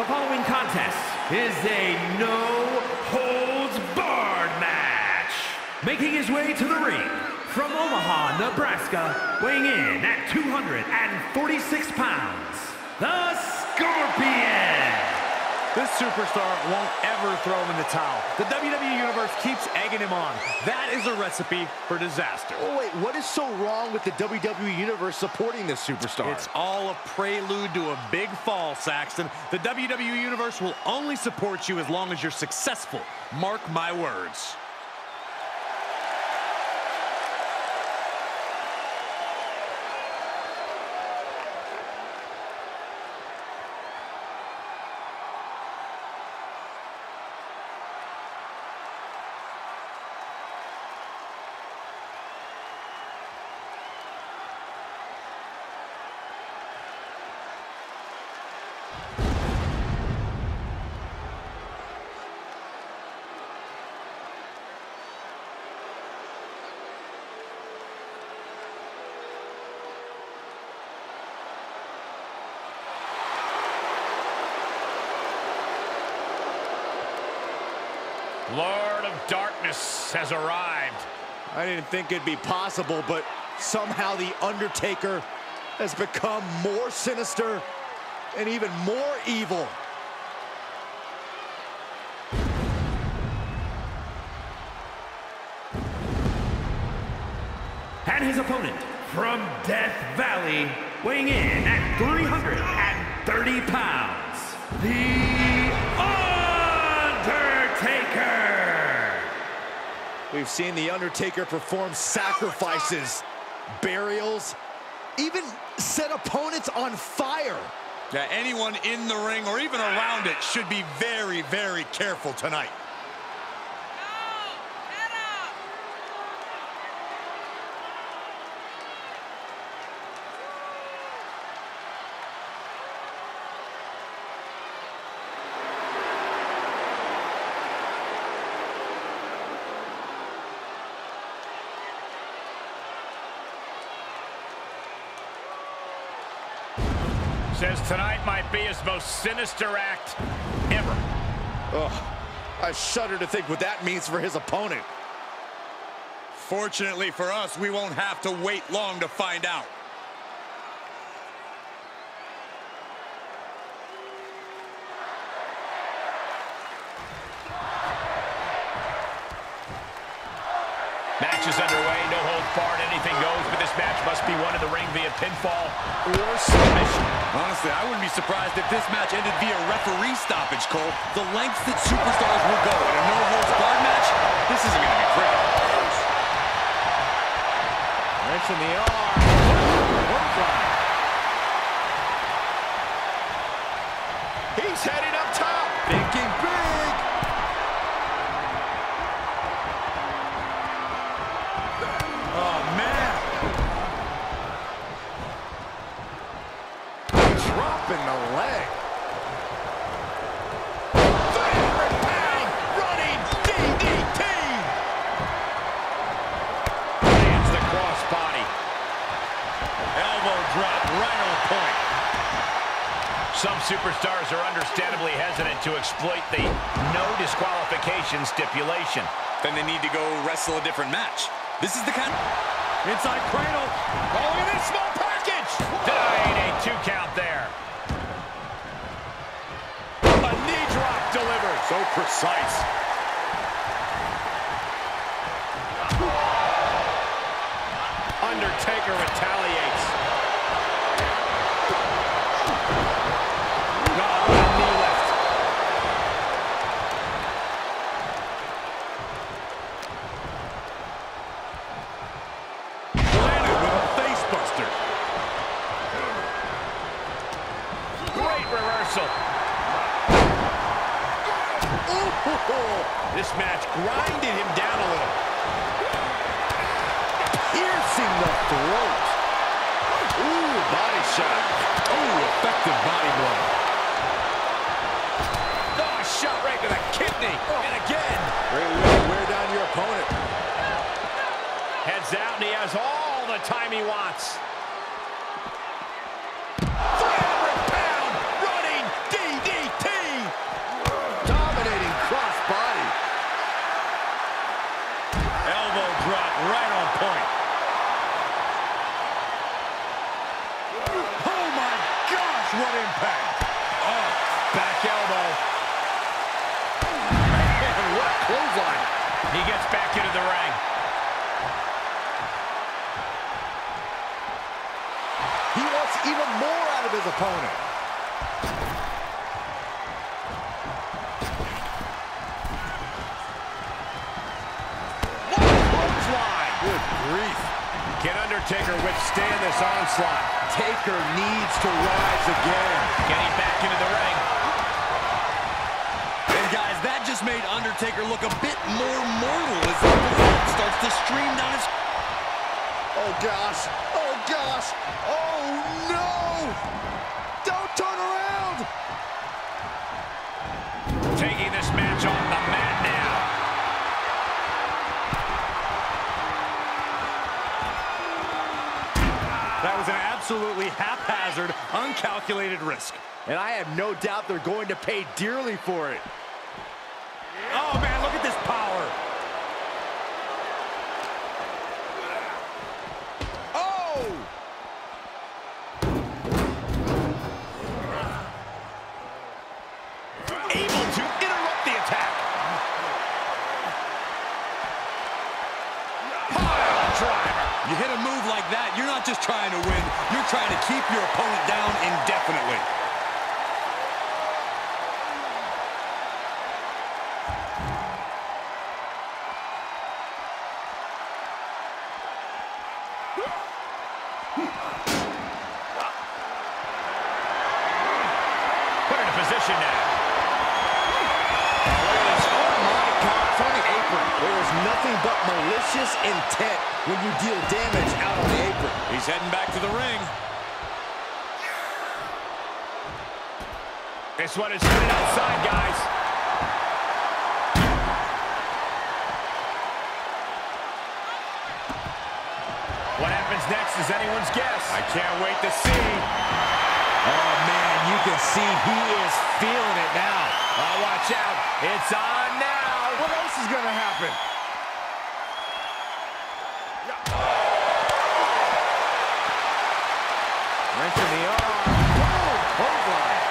The following contest is a no-holds-barred match. Making his way to the ring from Omaha, Nebraska, weighing in at 246 pounds, the Scorpion. This superstar won't ever throw him in the towel. The WWE Universe keeps egging him on. That is a recipe for disaster. Oh, wait, what is so wrong with the WWE Universe supporting this superstar? It's all a prelude to a big fall, Saxton. The WWE Universe will only support you as long as you're successful. Mark my words. Lord of Darkness has arrived. I didn't think it'd be possible, but somehow The Undertaker has become more sinister and even more evil. And his opponent from Death Valley, weighing in at 330 pounds, The Undertaker. We've seen The Undertaker perform sacrifices, burials, even set opponents on fire. Yeah, anyone in the ring or even around it should be very, very careful tonight. Says tonight might be his most sinister act ever. Ugh, I shudder to think what that means for his opponent. Fortunately for us, we won't have to wait long to find out. Match is underway, no hold barred, anything goes, but this match must be won in the ring via pinfall or submission. Honestly, I wouldn't be surprised if this match ended via referee stoppage, Cole. The lengths that superstars will go in a no-holds-barred match, this isn't going to be pretty. Wrench in the arm. He's heading up exploit the no disqualification stipulation. Then they need to go wrestle a different match. This is the kind... Inside cradle. Oh, look at this small package. Denied a two count there. A knee drop delivered. So precise. Undertaker retaliates. Oh, what a knee lift. Landed with a face buster. Great reversal. This match grinded him down a little. Piercing the throat. Ooh, body shot. Ooh, effective body blow. Oh, shot right to the kidney. And again. Great way to wear down your opponent. Heads out, and he has all the time he wants. Even more out of his opponent. What a clothesline. Good grief. Can Undertaker withstand this onslaught? Taker needs to rise again. Getting back into the ring. And guys, that just made Undertaker look a bit more mortal as the blood starts to stream down his... Oh, gosh. Oh, gosh. Oh, Oh, no. Don't turn around. Taking this match off the mat now. That was an absolutely haphazard, uncalculated risk. And I have no doubt they're going to pay dearly for it. Able to interrupt the attack. Pile driver. You hit a move like that, you're not just trying to win, you're trying to keep your opponent down indefinitely. Intent when you deal damage out on the apron. He's heading back to the ring. This one is headed outside, guys. What happens next is anyone's guess. I can't wait to see. Oh, man, you can see he is feeling it now. Oh, watch out. It's on now. What else is going to happen? Wrench in the arm. Boom! Clothesline.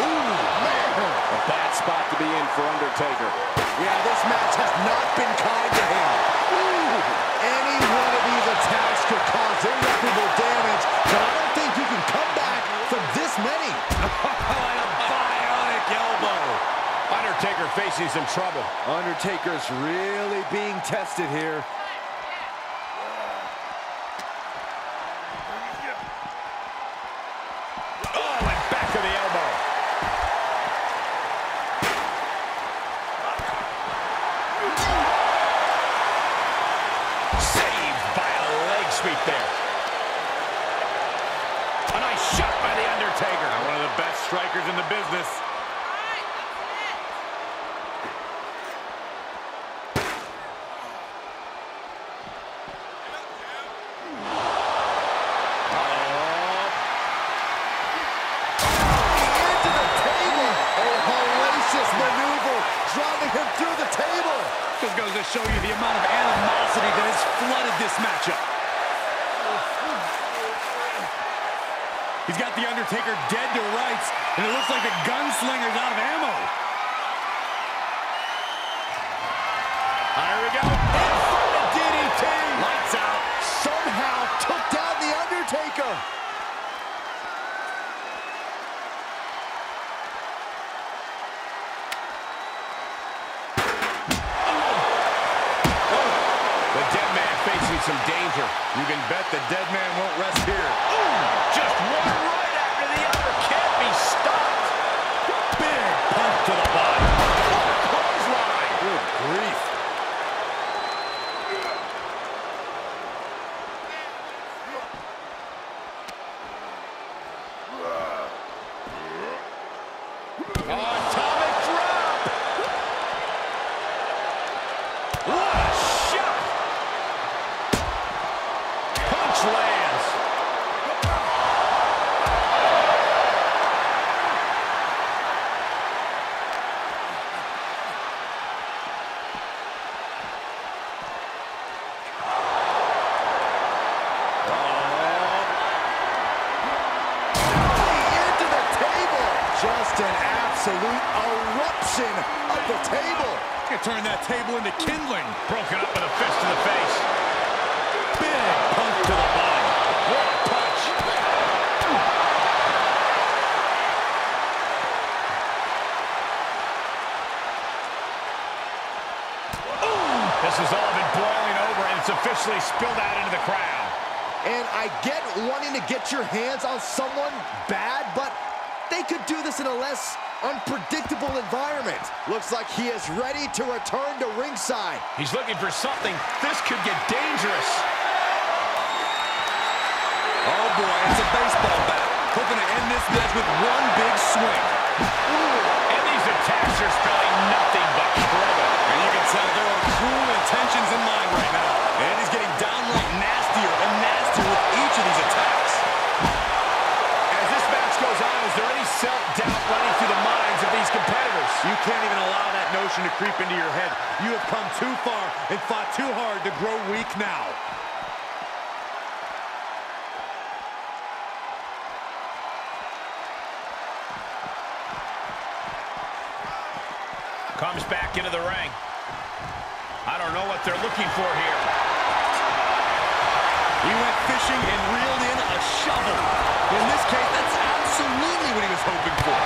Ooh, man. A bad spot to be in for Undertaker. Yeah, this match has not been kind to him. Ooh, any one of these attacks could cause irreparable damage, but I don't think you can come back from this many. and a bionic elbow. Undertaker facing some trouble. Undertaker's really being tested here. Table. Just goes to show you the amount of animosity that has flooded this matchup. He's got The Undertaker dead to rights, and it looks like the gunslinger's out of ammo. Here we go. Inverted DDT. Lights out. Somehow took down The Undertaker. Oh, the dead man facing some danger. You can bet the dead man won't rest here. Just an absolute eruption of the table. You turn that table into kindling. Broken up with a fist to the face. Big punch to the body. What a punch. This has all been boiling over, and it's officially spilled out into the crowd. And I get wanting to get your hands on someone bad, but they could do this in a less unpredictable environment. Looks like he is ready to return to ringside. He's looking for something. This could get dangerous. Oh boy, it's a baseball bat. Hoping to end this match with one big swing. And these attacks are spelling nothing but trouble. And you can tell there are cruel intentions in mind right now. Can't even allow that notion to creep into your head. You have come too far and fought too hard to grow weak now. Comes back into the ring. I don't know what they're looking for here. He went fishing and reeled in a shovel. In this case, that's absolutely what he was hoping for.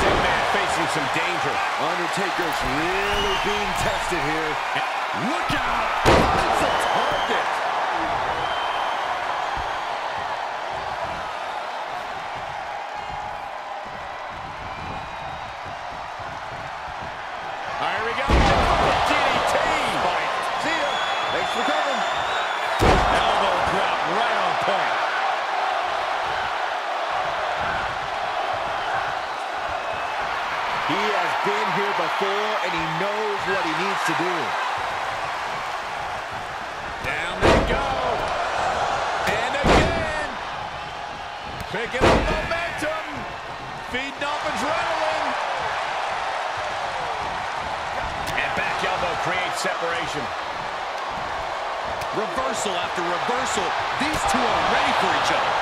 Big man facing some danger. Undertaker's really being tested here. Look out! Picking up momentum. Feeding off adrenaline. And back elbow creates separation. Reversal after reversal. These two are ready for each other.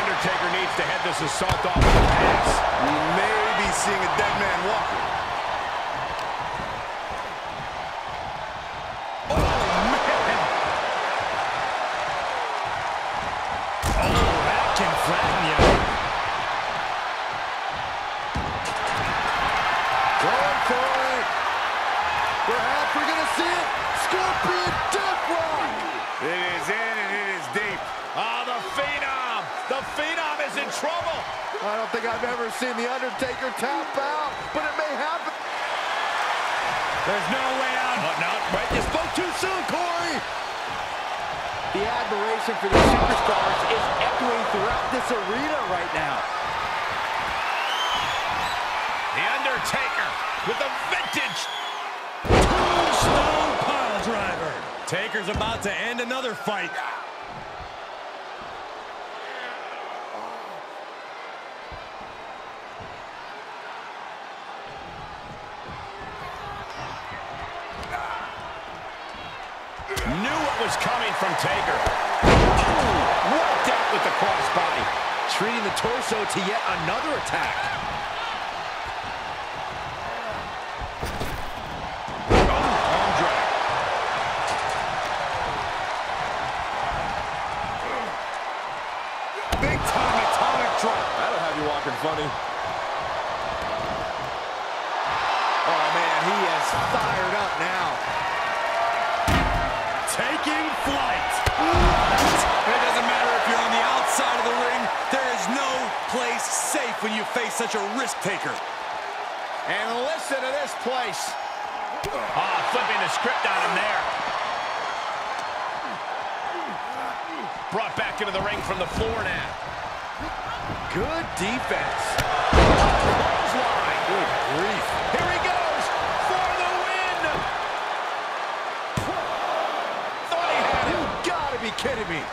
Undertaker needs to head this assault off with a pass. We may be seeing a dead man walking. It. Scorpion Deathlock. It is in and it is deep. Ah, the Phenom. The Phenom is in trouble. I don't think I've ever seen The Undertaker tap out, but it may happen. There's no way out. Oh, no, wait, you spoke too soon, Corey. The admiration for these superstars is echoing throughout this arena right now. The Undertaker with the vintage. Taker's about to end another fight. Knew what was coming from Taker. Ooh, worked out with the crossbody. Treating the torso to yet another attack. Place. Ah, flipping the script on him there. Brought back into the ring from the floor now. Good defense. Clothesline. Good grief. Here he goes for the win. Thought he had You gotta be kidding me.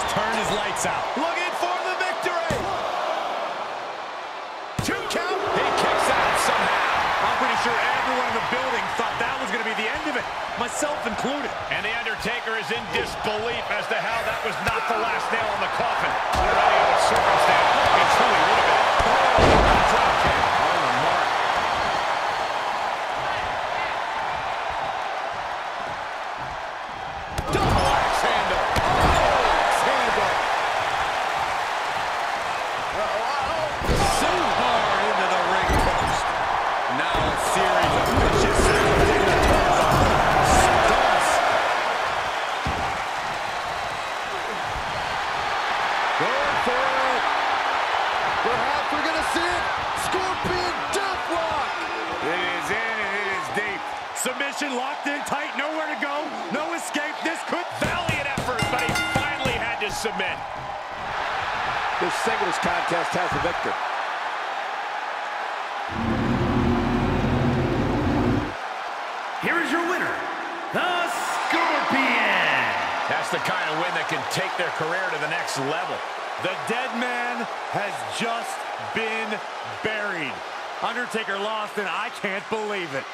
has turned his lights out. Looking for the victory. Two count. He kicks out somehow. I'm pretty sure everyone in the building thought that was going to be the end of it, myself included. And The Undertaker is in disbelief as to how that was not the last nail in the coffin. Under any other circumstance, it truly would have been. Oh, This singles contest has a victor. Here is your winner, the Scorpion. That's the kind of win that can take their career to the next level. The dead man has just been buried. Undertaker lost, and I can't believe it.